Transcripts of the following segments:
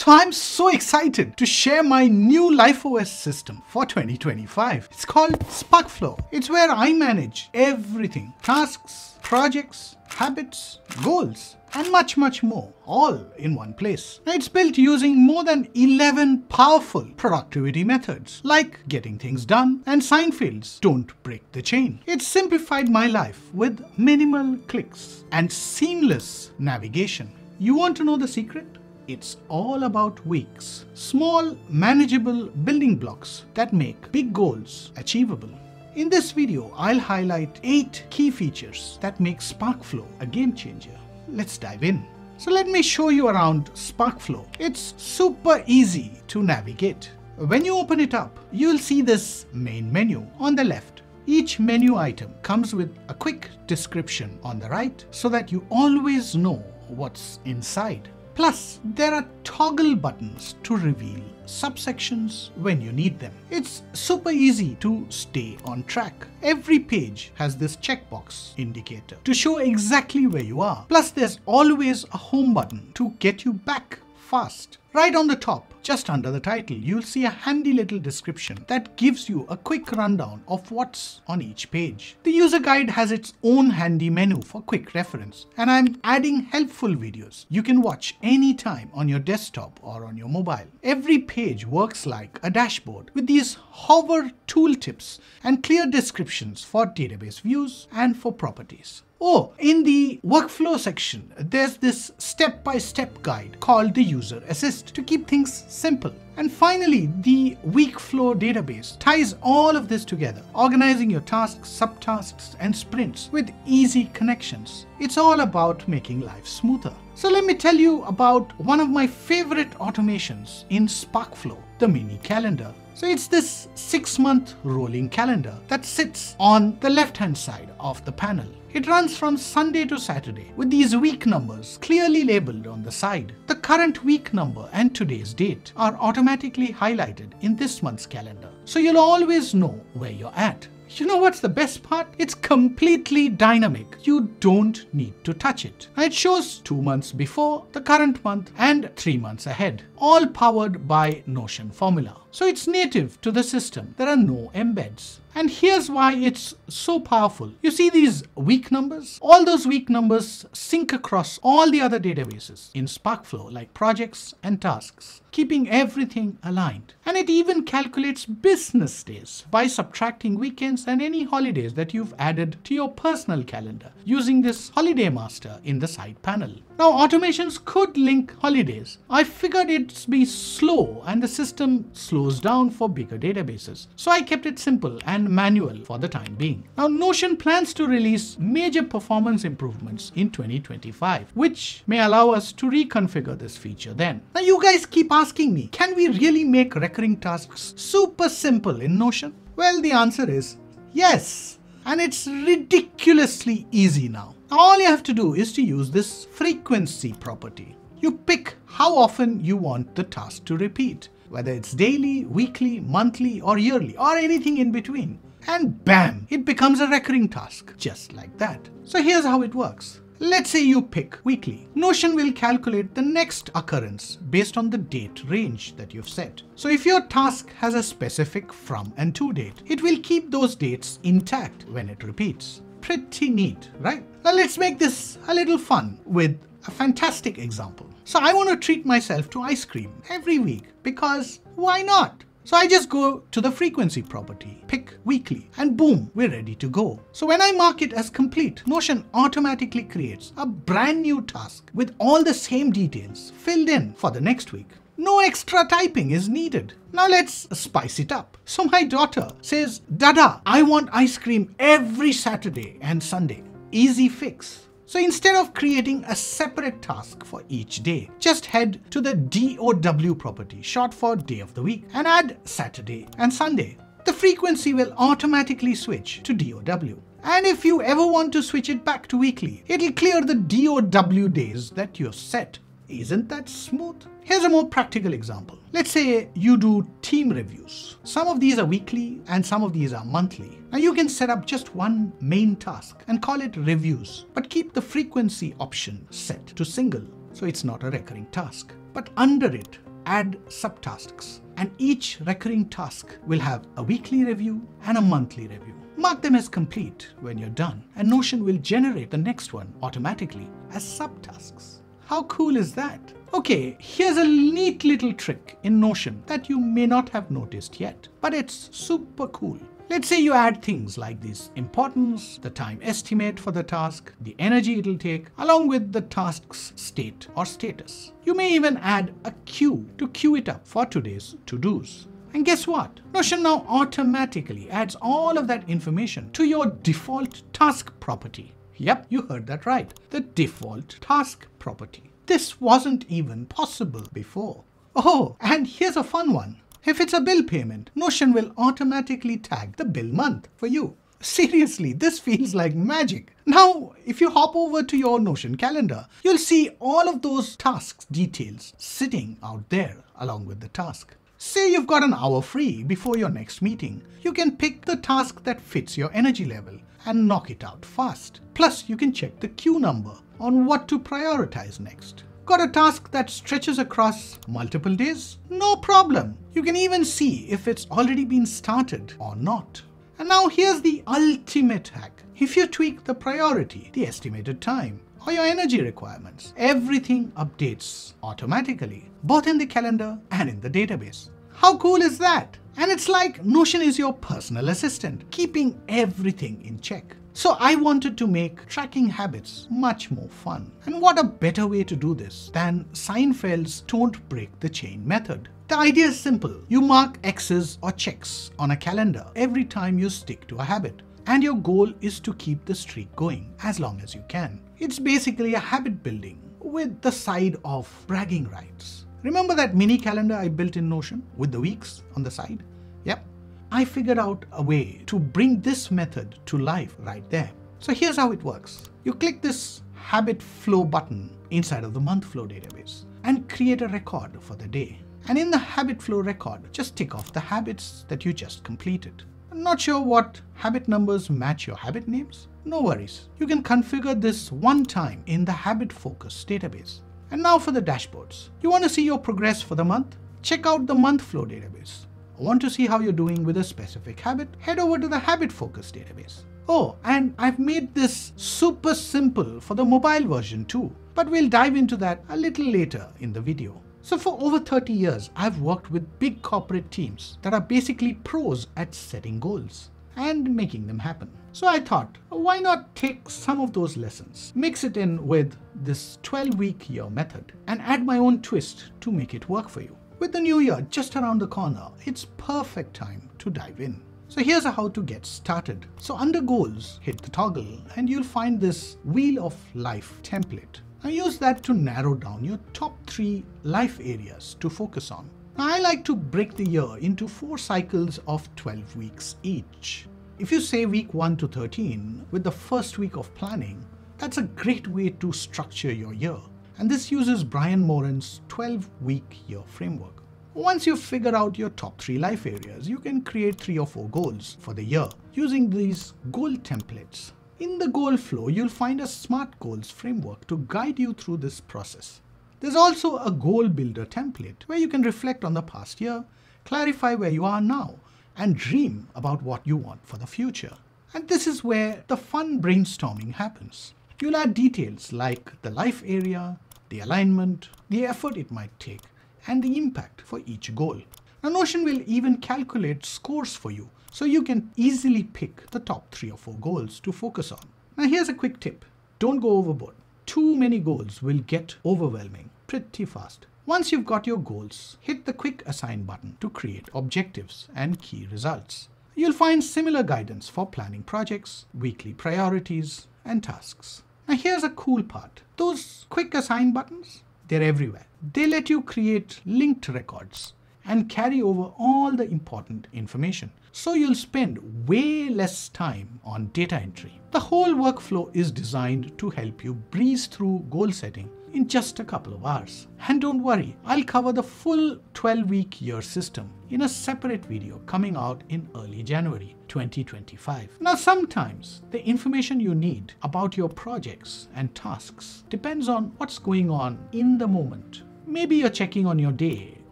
So I'm so excited to share my new LifeOS system for 2025. It's called SparkFlow. It's where I manage everything tasks, projects, habits, goals, and much, much more, all in one place. It's built using more than 11 powerful productivity methods, like getting things done and Seinfeld's don't break the chain. It's simplified my life with minimal clicks and seamless navigation. You want to know the secret? It's all about weeks, small, manageable building blocks that make big goals achievable. In this video, I'll highlight 8 key features that make SparkFlow a game changer. Let's dive in. So let me show you around SparkFlow. It's super easy to navigate. When you open it up, you'll see this main menu on the left. Each menu item comes with a quick description on the right so that you always know what's inside. Plus, there are toggle buttons to reveal subsections when you need them. It's super easy to stay on track. Every page has this checkbox indicator to show exactly where you are. Plus, there's always a home button to get you back fast. Right on the top, just under the title, you'll see a handy little description that gives you a quick rundown of what's on each page. The user guide has its own handy menu for quick reference, and I'm adding helpful videos you can watch anytime on your desktop or on your mobile. Every page works like a dashboard with these hover tooltips and clear descriptions for database views and for properties. Oh, in the workflow section, there's this step-by-step -step guide called the User Assist to keep things simple. And finally, the week flow database ties all of this together, organizing your tasks, subtasks, and sprints with easy connections. It's all about making life smoother. So let me tell you about one of my favorite automations in SparkFlow, the mini calendar. So it's this six month rolling calendar that sits on the left hand side of the panel. It runs from Sunday to Saturday with these week numbers clearly labeled on the side. The current week number and today's date are automatically highlighted in this month's calendar, so you'll always know where you're at. You know what's the best part? It's completely dynamic. You don't need to touch it. It shows two months before, the current month, and three months ahead, all powered by Notion Formula. So it's native to the system. There are no embeds. And here's why it's so powerful. You see these week numbers? All those week numbers sync across all the other databases in SparkFlow like projects and tasks, keeping everything aligned. And it even calculates business days by subtracting weekends and any holidays that you've added to your personal calendar using this holiday master in the side panel. Now automations could link holidays. I figured it'd be slow and the system slows down for bigger databases. So I kept it simple and manual for the time being. Now Notion plans to release major performance improvements in 2025, which may allow us to reconfigure this feature then. Now you guys keep asking me, can we really make recurring tasks super simple in Notion? Well, the answer is yes. And it's ridiculously easy now. All you have to do is to use this frequency property. You pick how often you want the task to repeat, whether it's daily, weekly, monthly, or yearly, or anything in between. And bam, it becomes a recurring task, just like that. So here's how it works. Let's say you pick weekly. Notion will calculate the next occurrence based on the date range that you've set. So if your task has a specific from and to date, it will keep those dates intact when it repeats. Pretty neat, right? Now let's make this a little fun with a fantastic example. So I want to treat myself to ice cream every week because why not? So I just go to the frequency property, pick weekly, and boom, we're ready to go. So when I mark it as complete, Notion automatically creates a brand new task with all the same details filled in for the next week. No extra typing is needed. Now let's spice it up. So my daughter says, Dada, I want ice cream every Saturday and Sunday. Easy fix. So instead of creating a separate task for each day, just head to the DOW property, short for day of the week, and add Saturday and Sunday. The frequency will automatically switch to DOW. And if you ever want to switch it back to weekly, it'll clear the DOW days that you've set. Isn't that smooth? Here's a more practical example. Let's say you do team reviews. Some of these are weekly and some of these are monthly. Now you can set up just one main task and call it reviews, but keep the frequency option set to single so it's not a recurring task. But under it, add subtasks. And each recurring task will have a weekly review and a monthly review. Mark them as complete when you're done, and Notion will generate the next one automatically as subtasks. How cool is that? Okay, here's a neat little trick in Notion that you may not have noticed yet, but it's super cool. Let's say you add things like this importance, the time estimate for the task, the energy it'll take, along with the task's state or status. You may even add a queue to queue it up for today's to-dos. And guess what? Notion now automatically adds all of that information to your default task property. Yep, you heard that right. The default task property. This wasn't even possible before. Oh, and here's a fun one. If it's a bill payment, Notion will automatically tag the bill month for you. Seriously, this feels like magic. Now, if you hop over to your Notion calendar, you'll see all of those tasks details sitting out there along with the task. Say you've got an hour free before your next meeting. You can pick the task that fits your energy level and knock it out fast. Plus, you can check the queue number on what to prioritize next. Got a task that stretches across multiple days? No problem. You can even see if it's already been started or not. And now here's the ultimate hack. If you tweak the priority, the estimated time, or your energy requirements, everything updates automatically, both in the calendar and in the database. How cool is that? And it's like Notion is your personal assistant, keeping everything in check. So I wanted to make tracking habits much more fun. And what a better way to do this than Seinfeld's don't break the chain method. The idea is simple. You mark X's or checks on a calendar every time you stick to a habit. And your goal is to keep the streak going as long as you can. It's basically a habit building with the side of bragging rights. Remember that mini calendar I built in Notion with the weeks on the side? Yep, I figured out a way to bring this method to life right there. So here's how it works. You click this habit flow button inside of the month flow database and create a record for the day. And in the habit flow record, just tick off the habits that you just completed. Not sure what habit numbers match your habit names? No worries. You can configure this one time in the habit focus database. And now for the dashboards. You want to see your progress for the month? Check out the month flow database. Want to see how you're doing with a specific habit? Head over to the habit focus database. Oh, and I've made this super simple for the mobile version too, but we'll dive into that a little later in the video. So for over 30 years, I've worked with big corporate teams that are basically pros at setting goals and making them happen. So I thought, why not take some of those lessons, mix it in with this 12 week year method and add my own twist to make it work for you. With the new year just around the corner, it's perfect time to dive in. So here's how to get started. So under goals, hit the toggle and you'll find this wheel of life template. Now use that to narrow down your top three life areas to focus on. I like to break the year into four cycles of 12 weeks each. If you say week 1 to 13 with the first week of planning, that's a great way to structure your year and this uses Brian Moran's 12 week year framework. Once you figure out your top three life areas, you can create three or four goals for the year using these goal templates. In the goal flow, you'll find a SMART goals framework to guide you through this process. There's also a goal builder template where you can reflect on the past year, clarify where you are now, and dream about what you want for the future. And this is where the fun brainstorming happens. You'll add details like the life area, the alignment, the effort it might take, and the impact for each goal. Now Notion will even calculate scores for you, so you can easily pick the top three or four goals to focus on. Now here's a quick tip. Don't go overboard. Too many goals will get overwhelming pretty fast. Once you've got your goals, hit the quick assign button to create objectives and key results. You'll find similar guidance for planning projects, weekly priorities, and tasks. Now here's a cool part. Those quick assign buttons, they're everywhere. They let you create linked records and carry over all the important information. So you'll spend way less time on data entry. The whole workflow is designed to help you breeze through goal setting in just a couple of hours. And don't worry, I'll cover the full 12 week year system in a separate video coming out in early January 2025. Now, sometimes the information you need about your projects and tasks depends on what's going on in the moment. Maybe you're checking on your day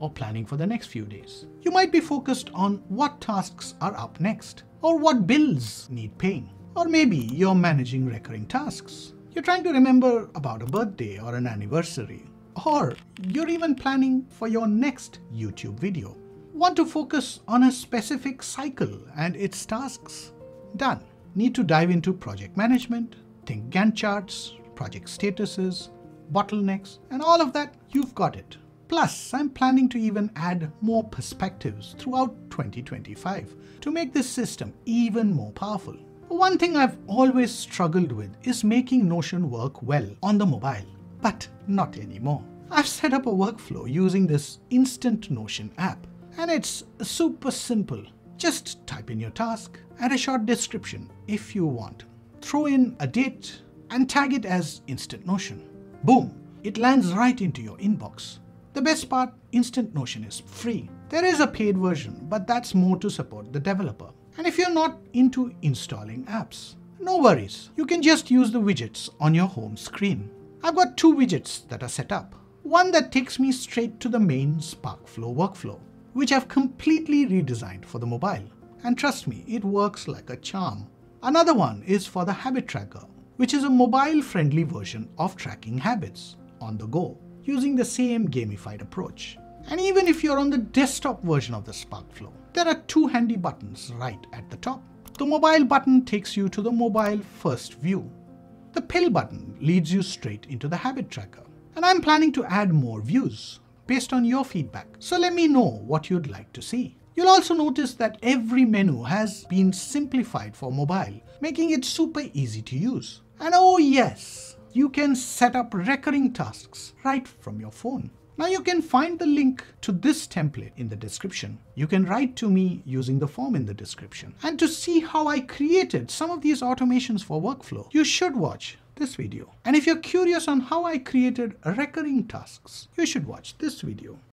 or planning for the next few days. You might be focused on what tasks are up next, or what bills need paying. Or maybe you're managing recurring tasks. You're trying to remember about a birthday or an anniversary. Or you're even planning for your next YouTube video. Want to focus on a specific cycle and its tasks? Done. Need to dive into project management, think Gantt charts, project statuses, bottlenecks, and all of that, you've got it. Plus, I'm planning to even add more perspectives throughout 2025 to make this system even more powerful. One thing I've always struggled with is making Notion work well on the mobile, but not anymore. I've set up a workflow using this Instant Notion app, and it's super simple. Just type in your task, add a short description if you want, throw in a date, and tag it as Instant Notion. Boom, it lands right into your inbox. The best part, Instant Notion is free. There is a paid version, but that's more to support the developer. And if you're not into installing apps, no worries. You can just use the widgets on your home screen. I've got two widgets that are set up. One that takes me straight to the main SparkFlow workflow, which I've completely redesigned for the mobile. And trust me, it works like a charm. Another one is for the habit tracker, which is a mobile friendly version of tracking habits on the go using the same gamified approach. And even if you're on the desktop version of the SparkFlow, there are two handy buttons right at the top. The mobile button takes you to the mobile first view. The pill button leads you straight into the habit tracker. And I'm planning to add more views based on your feedback. So let me know what you'd like to see. You'll also notice that every menu has been simplified for mobile, making it super easy to use. And oh yes, you can set up recurring tasks right from your phone. Now you can find the link to this template in the description. You can write to me using the form in the description. And to see how I created some of these automations for workflow, you should watch this video. And if you're curious on how I created recurring tasks, you should watch this video.